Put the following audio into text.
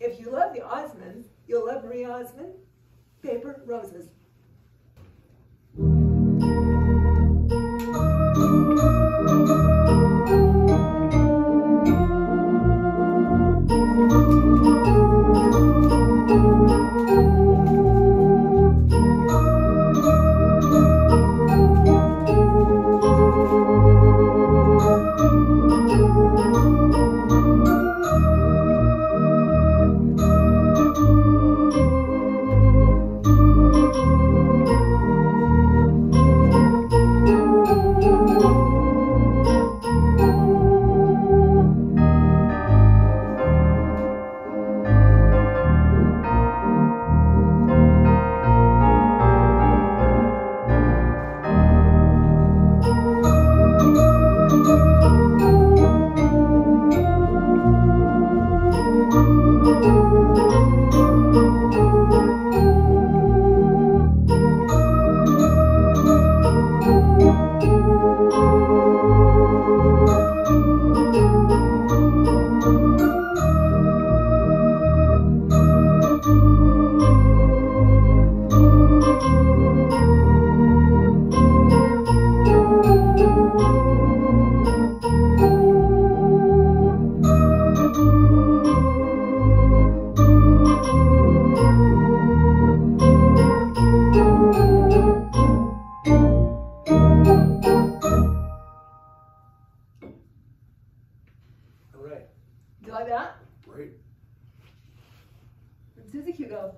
If you love the Osmonds, you'll love Marie Osmond, Paper Roses. All right. You like that? Great. Susie, Hugo.